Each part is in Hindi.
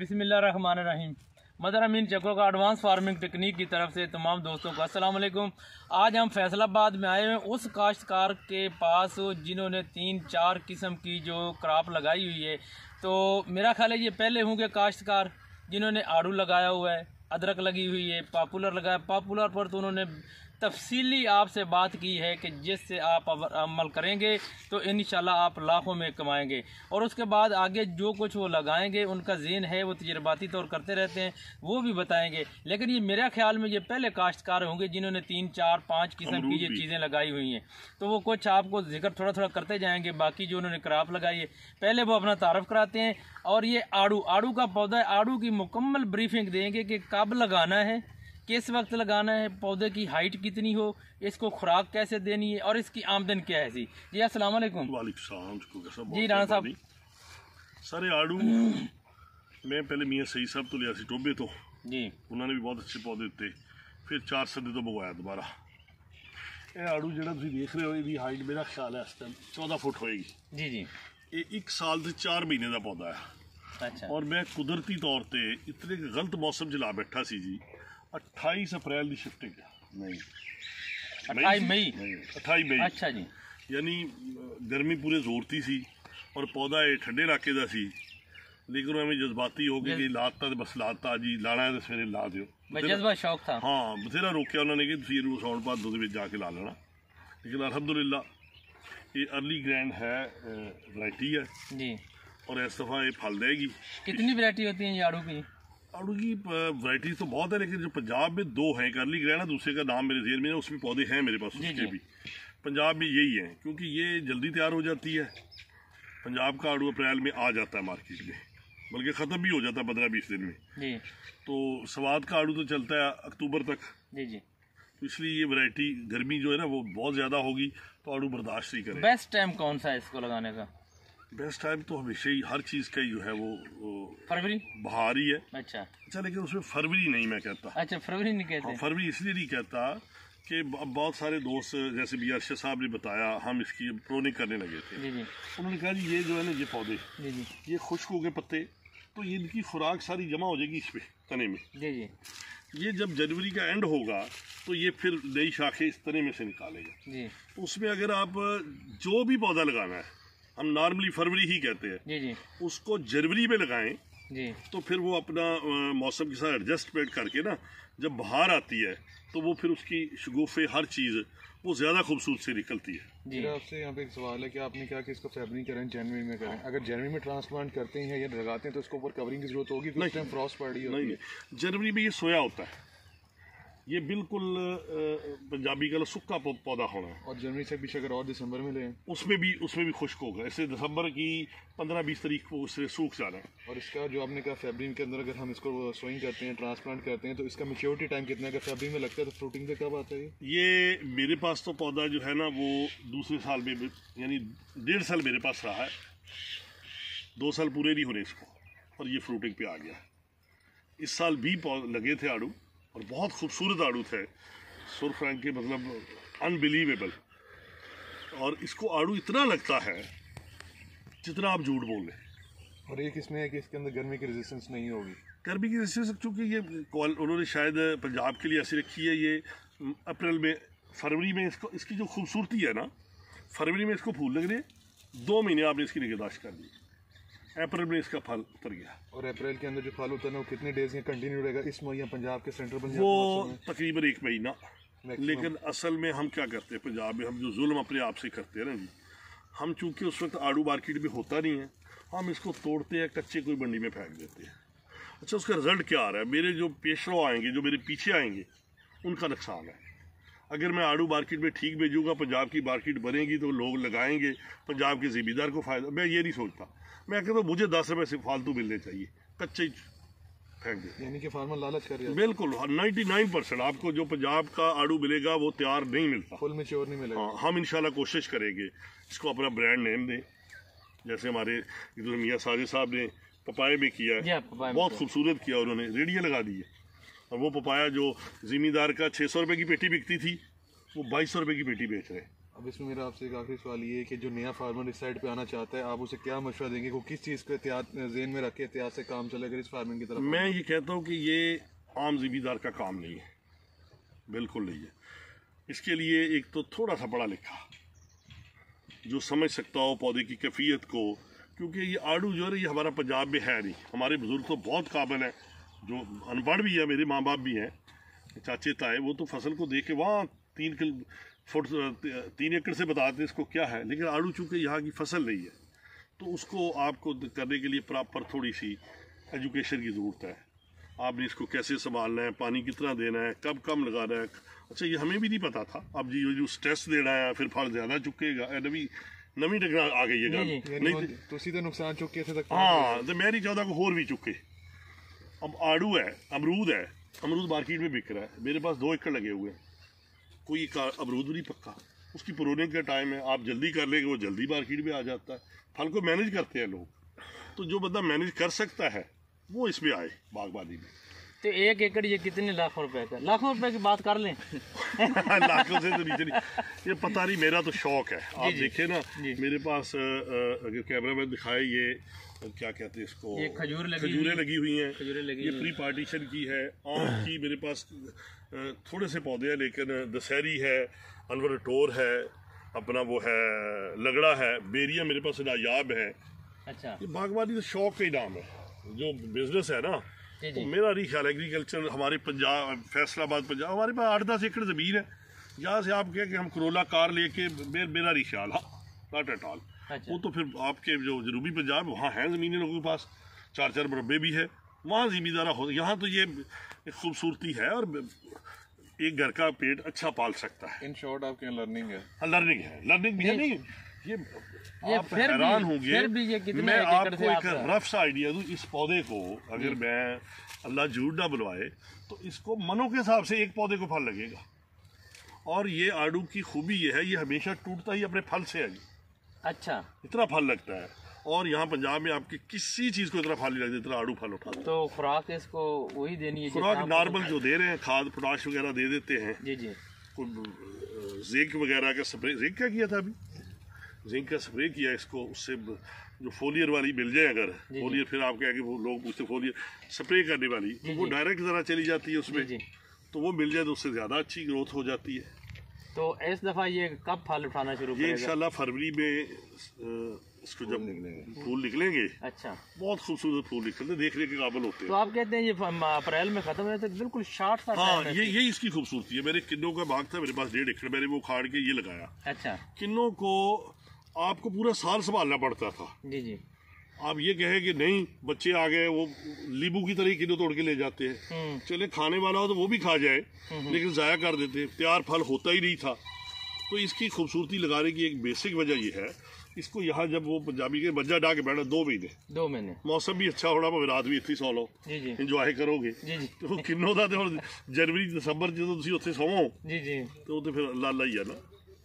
बिसमीम मदर अमीन चको का एडवांस फ़ार्मिंग टेक्निक की तरफ़ से तमाम दोस्तों को वालेकुम। आज हम फैसलाबाद में आए हैं। उस काश्तकार के पास जिन्होंने तीन, चार किस्म की जो क्रॉप लगाई हुई है। तो मेरा ख्याल है ये पहले होंगे काश्तकार, जिन्होंने आड़ू लगाया हुआ है, अदरक लगी हुई है, पॉपुलर लगाया। पॉपुलर पर तो उन्होंने तफसीली आपसे बात की है कि जिससे आप अमल करेंगे तो इन आप लाखों में कमाएँगे। और उसके बाद आगे जो कुछ वो लगाएँगे उनका जेन है वो तजर्बाती तौर करते रहते हैं वो भी बताएँगे। लेकिन ये मेरे ख्याल में ये पहले काश्तकार होंगे जिन्होंने तीन चार पाँच किस्म की ये चीज़ें लगाई हुई हैं। तो वो कुछ आपको ज़िक्र थोड़ा थोड़ा करते जाएँगे बाकी जो उन्होंने क्राप लगाई है पहले वो अपना तारफ़ कराते हैं। और ये आड़ू आड़ू का पौधा आड़ू की मुकम्मल ब्रीफिंग देंगे कि कब लगाना है। किस वक्त लगाना है पौधे की हाइट कितनी हो इसको खुराक कैसे देनी है और इसकी आमदन क्या है जी जी अस्सलाम वालेकुम जी राणा साहब सारे आड़ू मैं पहले मियाँ सही साहब तो लिया टोबे तो जी उन्होंने भी बहुत अच्छे पौधे दिते फिर चार सदे तो मंगवाया दोबारा ਇਹ ਆੜੂ ਜਿਹੜਾ ਤੁਸੀਂ ਦੇਖ ਰਹੇ ਹੋ ਇਹਦੀ ਹਾਈਟ ਮੇਰਾ ਖਿਆਲ ਹੈ ਇਸ ਟਾਈਮ 14 ਫੁੱਟ ਹੋਏਗੀ ਜੀ ਜੀ ਇਹ 1 ਸਾਲ ਤੇ 4 ਮਹੀਨੇ ਦਾ ਪੌਦਾ ਹੈ ਅੱਛਾ ਔਰ ਮੈਂ ਕੁਦਰਤੀ ਤੌਰ ਤੇ ਇਤਨੇ ਗਲਤ ਮੌਸਮ 'ਚ ਲਾ ਬੈਠਾ ਸੀ ਜੀ 28 ਅਪ੍ਰੈਲ ਦੀ ਸ਼ਿਫਟਿੰਗ ਹੈ ਨਹੀਂ 28 ਮਈ? 28 ਮਈ। ਅੱਛਾ ਜੀ। ਯਾਨੀ ਗਰਮੀ ਪੂਰੇ ਜ਼ੋਰ ਤੇ ਸੀ ਔਰ ਪੌਦਾ ਇਹ ਠੰਡੇ ਇਲਾਕੇ ਦਾ ਸੀ। ਲੇਕਿਨ ਐਵੇਂ ਜਜ਼ਬਾਤੀ ਹੋ ਗਈ ਕਿ ਲਾਤਾ ਤੇ ਬਸ ਲਾਤਾ ਜੀ ਲਾਣਾ ਤੇ ਸਵੇਰੇ ਲਾ ਦਿਓ। ਮੈਂ ਜਜ਼ਬਾ ਸ਼ੌਕ ਥਾ। ਹਾਂ ਬਥੇਰਾ ਰੋਕਿਆ ਉਹਨਾਂ ਨੇ ਕਿ ਤੁਸੀਂ ਇਹਨੂੰ ਸੌਣ ਬਾਅਦ ਦੁੱਧ ਵਿੱਚ ਜਾ ਕੇ ਲਾ ਲੈਣਾ। ਲੇਕਿਨ ਅਲਹਮਦੁਲਿਲਾ ਇਹ ਅਰਲੀ ਗ੍ਰੈਂਡ ਹੈ ਵੈਰਾਈਟੀ ਹੈ। ਜੀ। और इस दफा ये फल देगी कितनी वैरायटी होती है झाड़ू की आड़ू की वैरायटी तो बहुत है लेकिन जो पंजाब में दो हैं करली ग्रैंड दूसरे का नाम मेरे जेल में है उसमें पौधे हैं मेरे पास उसके भी। पंजाब में यही है क्योंकि ये जल्दी तैयार हो जाती है। पंजाब का आड़ू अप्रैल में आ जाता है मार्केट में बल्कि ख़त्म भी हो जाता है पंद्रह बीस दिन में। तो स्वाद का आड़ू तो चलता है अक्टूबर तक। जी जी। तो इसलिए ये वैरायटी गर्मी जो है ना वो बहुत ज़्यादा होगी तो आड़ू बर्दाश्त नहीं करेगा बेस्ट टाइम कौन सा है इसको लगाने का? बेस्ट टाइम तो हमेशा ही हर चीज़ का जो है वो, वो फरवरी? बाहर ही। है अच्छा। अच्छा लेकिन उसमें फरवरी नहीं मैं कहता। अच्छा फरवरी नहीं कहता। हाँ, फरवरी इसलिए नहीं कहता कि बहुत सारे दोस्त जैसे बी अरशद साहब ने बताया हम इसकी प्रोनिंग करने लगे थे। उन्होंने कहा जी ये जो है ना ये पौधे ये खुश्क हो गए पत्ते तो इनकी खुराक सारी जमा हो जाएगी इस पे तने में। जी जी। ये जब जनवरी का एंड होगा तो ये फिर नई शाखें इस तने में से निकालेगा। जी। उसमें अगर आप जो भी पौधा लगाना है हम नॉर्मली फरवरी ही कहते हैं। जी जी। उसको जनवरी में लगाएँ जी। तो फिर वो अपना मौसम के साथ एडजस्टमेंट करके ना जब बाहर आती है तो वो फिर उसकी शगुफे हर चीज़ वो ज़्यादा खूबसूरत से निकलती है। जी। आपसे यहाँ पे एक सवाल है कि आपने कहा कि इसको फरवरी करें जनवरी में करें? अगर जनवरी में ट्रांसप्लांट करते हैं या लगाते हैं तो इसको ऊपर कवरिंग की ज़रूरत होगी? नहीं। फ्रॉस्ट पड़ रही नहीं जनवरी में ये सोया होता है। ये बिल्कुल पंजाबी का सूखा पौधा होना है। और जनवरी से भी अगर और दिसंबर में लें उसमें भी उसमें भी खुश्क होगा। ऐसे दिसंबर की पंद्रह बीस तारीख को उससे सूख जाना है। और इसका जो आपने कहा फेबरी के अंदर अगर हम इसको सोइंग करते हैं ट्रांसप्लांट करते हैं तो इसका मेच्योरिटी टाइम कितना है? अगर फेबरी में लगता है तो फ्रूटिंग पे कब आता है ये? मेरे पास तो पौधा जो है ना वो दूसरे साल में यानी डेढ़ साल मेरे पास रहा है। दो साल पूरे नहीं होने इसको। और ये फ्रूटिंग पे आ गया। इस साल भी लगे थे आड़ू। और बहुत खूबसूरत आड़ू थे। सुर्ख रंग के मतलब अनबिलीवेबल और इसको आड़ू इतना लगता है जितना आप झूठ बोल लें और एक इसमें है कि इसके अंदर गर्मी की रेजिस्टेंस नहीं होगी। गर्मी की रेजिस्टेंस चूँकि ये उन्होंने शायद पंजाब के लिए ऐसी रखी है ये अप्रैल में फरवरी में इसको इसकी जो खूबसूरती है ना फरवरी में इसको फूल लग रहे दो महीने आपने इसकी निगहदाश्त कर दी। अप्रैल में इसका फल उतर गया। और अप्रैल के अंदर जो फल उतरना वो कितने डेज़ में कंटिन्यू रहेगा? इस महीना पंजाब के सेंट्रल पंजाब वो तकरीबन एक महीना। लेकिन असल में हम क्या करते हैं पंजाब में हम जो जुल्म अपने आप से करते हैं ना हम चूँकि उस वक्त आड़ू मार्केट में होता नहीं है हम इसको तोड़ते हैं कच्चे कोई मंडी में फेंक देते हैं। अच्छा उसका रिज़ल्ट क्या आ रहा है? मेरे जो पेशरों आएँगे जो मेरे पीछे आएँगे उनका नुकसान है। अगर मैं आड़ू मार्केट में ठीक भेजूँगा पंजाब की मार्केट बनेगी तो लोग लगाएँगे पंजाब के ज़िम्मेदार को फ़ायदा मैं ये नहीं सोचता। मैं कहता मुझे दस रुपये से फालतू मिलने चाहिए कच्चे फेंक दे। यानी कि फार्मर लालच कर रहे बिल्कुल नाइन्टी नाइन परसेंट आपको जो पंजाब का आड़ू मिलेगा वो तैयार नहीं मिलता। फुल में श्योर नहीं मिलेगा। हाँ हम इंशाल्लाह कोशिश करेंगे इसको अपना ब्रांड नेम दें। जैसे हमारे मियाँ साजिद साहब ने पपाए में किया है बहुत खूबसूरत किया उन्होंने रेडिया लगा दी है। और वो पपाया जो जिम्मेदार का छः सौ रुपये की पेटी बिकती थी वो बाईस सौ रुपये की पेटी बेच रहे हैं। अब इसमें मेरा आपसे एक आखिरी सवाल ये है कि जो नया फार्मर इस साइड पे आना चाहता है आप उसे क्या मशवरा देंगे? वो किस चीज़ को एहतियात जेन में रख के एहतियात से काम चले अगर इस फ़ार्मिंग की तरफ़? मैं ये कहता हूँ कि ये आम जिमीदार का काम नहीं है। बिल्कुल नहीं है। इसके लिए एक तो थोड़ा सा पढ़ा लिखा जो समझ सकता हो पौधे की कैफियत को क्योंकि ये आड़ू जो है ये हमारा पंजाब में है नहीं। हमारे बुज़ुर्ग तो बहुत काबिल हैं। जो अनपढ़ भी है मेरे माँ बाप भी हैं चाचे ताए वो तो फ़सल को देख के वहाँ तीन किल फुट तीन एकड़ से बताते इसको क्या है लेकिन आड़ू चूँकि यहाँ की फ़सल नहीं है तो उसको आपको करने के लिए प्रॉपर थोड़ी सी एजुकेशन की ज़रूरत है। आपने इसको कैसे संभालना है पानी कितना देना है कब कम लगाना है अच्छा ये हमें भी नहीं पता था। अब जी जो स्ट्रेस देना है फिर फल ज़्यादा चुकेगा नवी नवी टकरा आ गई है नहीं तो सीधे नुकसान चुके थे हाँ तो मैं नहीं चाहता को होर भी चुके। अब आड़ू है, अमरूद है। अमरूद मार्केट में बिक रहा है। मेरे पास दो एकड़ लगे हुए हैं। कोई अमरूद नहीं पक्का। उसकी प्रोनिंग का टाइम है। आप जल्दी कर लेंगे, वो जल्दी मार्केट में आ जाता है। फल को मैनेज करते हैं लोग। तो जो बंदा मैनेज कर सकता है, वो इसमें आए बागबानी में। तो एक एकड़ ये कितने लाखों रुपए का? लाखों रुपए की बात कर लें। लाखों से तो नीचे नहीं। ये पता नहीं मेरा तो शौक है। आप देखिए ना मेरे पास अगर कैमरा मैन दिखाए ये क्या कहते हैं इसको? ये खजूर लगी खजूरें लगी हुई हैं। खजूरें लगी ये प्री पार्टीशन की है। आम की मेरे पास थोड़े से पौधे हैं लेकिन दशहरी है अनवर टोर है अपना वो है लगड़ा है बेरिया मेरे पास नायाब है। अच्छा। ये बागवानी तो शौक का ही नाम है। जो बिज़नेस है ना तो मेरा नहीं ख्याल एग्रीकल्चर हमारे पंजाब फैसलाबाद पंजाब हमारे पास आठ दस एकड़ ज़मीन है। जहाँ से आप कहें कि हम करोला कार लेके मेरा नहीं ख्याल हाँ नॉट एट ऑल वो तो फिर आपके जो जनूबी पंजाब वहाँ है ज़मीनें लोगों के पास। चार चार मरबे भी है। वहाँ जिम्मेदारा हो यहाँ तो ये खूबसूरती है और एक घर का पेट अच्छा पाल सकता है। इन शॉर्ट आपके लर्निंग है। हाँ लर्निंग है। लर्निंग भी है नहीं? ये ये आप हैरान होंगे मैं आपको एक आइडिया दूँ इस पौधे को अगर मैं अल्लाह ना बुलवाए तो इसको मनों के हिसाब से एक पौधे को फल लगेगा। और ये आड़ू की खूबी ये है ये हमेशा टूटता ही अपने फल से है जी। अच्छा। इतना फल लगता है। और यहाँ पंजाब में आपके किसी चीज़ को इतना फल नहीं लगता इतना आड़ू फल उठा तो खुराक इसको वही देनी है खुराक नॉर्मल जो दे रहे हैं खाद पोटाश वगैरह दे देते हैं। जी जी। जिंक वगैरह का स्प्रे जिंक क्या किया था अभी? जिंक का स्प्रे किया इसको उससे जो फोलियर वाली मिल जाए अगर। फोलियर फिर आपके आगे वो लोग पूछते फोलियर स्प्रे करने वाली तो वो डायरेक्ट जरा चली जाती है उसमें। तो वो मिल जाए तो उससे ज़्यादा अच्छी ग्रोथ हो जाती है। तो इस दफ़ा ये कब फल उठाना शुरू ये इंशाल्लाह फरवरी में इसको जब निकलेंगे। फूल निकलेंगे अच्छा। बहुत खूबसूरत फूल निकलते देखने के काबिल होते हैं। तो आप कहते हैं ये अप्रैल में खत्म होते बिल्कुल शार्ट सा हाँ ये यही इसकी खूबसूरती है। मेरे किन्नों का बाग था मेरे पास डेढ़ एकड़ मैंने वो खाड़ के ये लगाया। अच्छा। किन्नों को आपको पूरा साल संभालना पड़ता था। जी जी। आप ये कहे कि नहीं बच्चे आ गए वो लीबू की तरह किलो तोड़ के ले जाते हैं। हम्म। चले खाने वाला हो तो वो भी खा जाए हम्म। लेकिन ज़ाया कर देते तैयार फल होता ही नहीं था। तो इसकी खूबसूरती लगाने की एक बेसिक वजह ये है इसको यहाँ जब वो पंजाबी के बज्जा डाके बैठा दो महीने। दो महीने। मौसम भी अच्छा होना भावे रात भी इतनी सौ लो। इंजॉय करोगे। तो किन्नो का जनवरी दिसंबर जो उत्थे सोवो जी जी। तो फिर लाला ही है ना।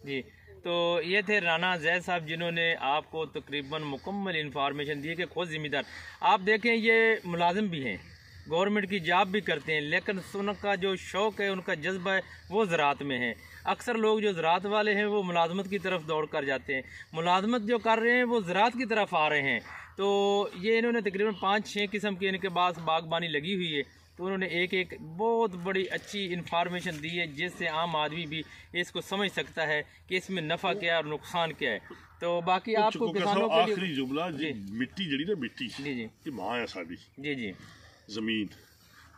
जी। तो ये थे राना जैद साहब जिन्होंने आपको तकरीबन मुकम्मल इन्फॉर्मेशन दी है कि खुद ज़िम्मेदार। आप देखें, ये मुलाजिम भी हैं। गवर्नमेंट की जॉब भी करते हैं, लेकिन उनका जो शौक़ है, उनका जज्बा है, वो ज़रात में है। अक्सर लोग जो ज़रात वाले हैं, वो मुलाजमत की तरफ़ दौड़ कर जाते हैं। मुलाजमत जो कर रहे हैं, वो ज़रात की तरफ़ आ रहे हैं। तो ये इन्होंने तकरीबन पाँच छः किस्म के इनके पास बागबानी लगी हुई है। उन्होंने एक एक बहुत बड़ी अच्छी इन्फॉर्मेशन दी है जिससे आम आदमी भी इसको समझ सकता है कि इसमें नफ़ा क्या है और नुकसान क्या है तो बाकी आपको किसानों के आखिरी जुमला जी मिट्टी जड़ी ना मिट्टी जी जी ये माँ है साड़ी जी जी ਜ਼ਮੀਨ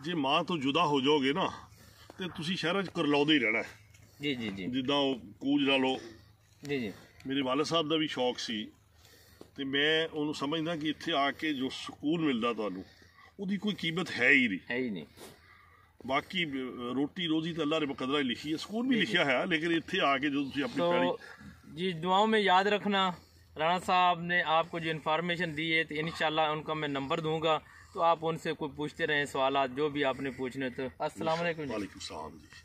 ਜੇ ਮਾਂ ਤੋਂ ਜੁਦਾ ਹੋ ਜਾਓਗੇ ਨਾ ਤੇ ਤੁਸੀਂ ਸ਼ਹਿਰਾਂ 'ਚ ਕਰਲਾਉਂਦੇ ਹੀ ਰਹਿਣਾ ਜੀ ਜੀ ਜੀ ਜਿੱਦਾਂ ਉਹ ਕੂਜ ਲਾ ਲਓ ਜੀ ਜੀ ਮੇਰੇ ਵਾਲਦ ਸਾਹਿਬ ਦਾ ਵੀ ਸ਼ੌਕ ਸੀ ਤੇ ਮੈਂ ਉਹਨੂੰ ਸਮਝਦਾ ਕਿ ਇੱਥੇ ਆ ਕੇ ਜੋ ਸਕੂਨ ਮਿਲਦਾ ਤੁਹਾਨੂੰ ਉਹਦੀ ਕੋਈ ਕੀਮਤ ਹੈ ਹੀ ਨਹੀਂ ਹੈ ਹੀ ਨਹੀਂ ਬਾਕੀ ਰੋਟੀ ਰੋਜ਼ੀ ਤਾਂ ਅੱਲਾਹ ਨੇ ਬਕਦਰਾ ਲਿਖੀ ਹੈ ਸਕੂਨ ਵੀ ਲਿਖਿਆ ਹੈ ਲੇਕਿਨ ਇੱਥੇ ਆ के जो ਤੁਸੀਂ अपनी तो जी दुआओं में याद रखना राणा साहब ने आपको जो इन्फॉर्मेशन दी है तो इन उनका मैं नंबर दूंगा तो आप उनसे कोई पूछते रहें सवाल जो भी आपने पूछने तो अस्सलाम वालेकुम वालेकुम सलाम जी